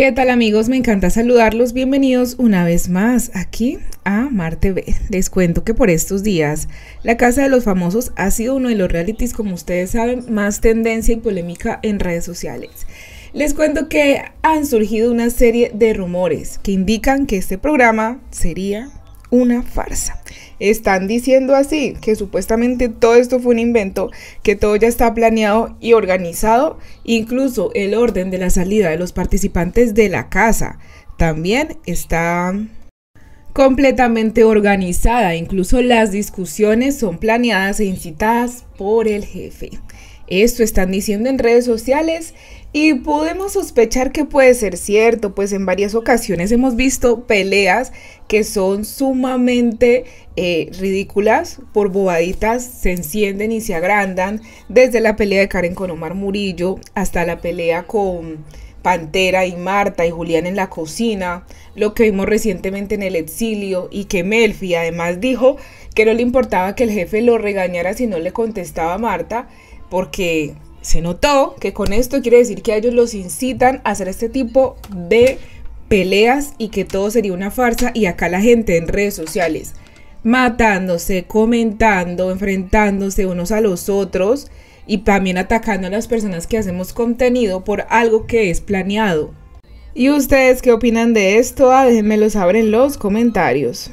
¿Qué tal amigos? Me encanta saludarlos. Bienvenidos una vez más aquí a Mar TV. Les cuento que por estos días La Casa de los Famosos ha sido uno de los realities, como ustedes saben, más tendencia y polémica en redes sociales. Les cuento que han surgido una serie de rumores que indican que este programa sería una farsa. Están diciendo así, que supuestamente todo esto fue un invento, que todo ya está planeado y organizado, incluso el orden de la salida de los participantes de la casa también está completamente organizada, incluso las discusiones son planeadas e incitadas por el jefe. Esto están diciendo en redes sociales y podemos sospechar que puede ser cierto, pues en varias ocasiones hemos visto peleas que son sumamente eh, ridículas, por bobaditas se encienden y se agrandan, desde la pelea de Karen con Omar Murillo hasta la pelea con Pantera y Marta y Julián en la cocina, lo que vimos recientemente en el exilio y que Melfi además dijo que no le importaba que el jefe lo regañara si no le contestaba a Marta, porque se notó que con esto quiere decir que ellos los incitan a hacer este tipo de peleas y que todo sería una farsa y acá la gente en redes sociales matándose, comentando, enfrentándose unos a los otros y también atacando a las personas que hacemos contenido por algo que es planeado. ¿Y ustedes qué opinan de esto? Ah, déjenmelo saber en los comentarios.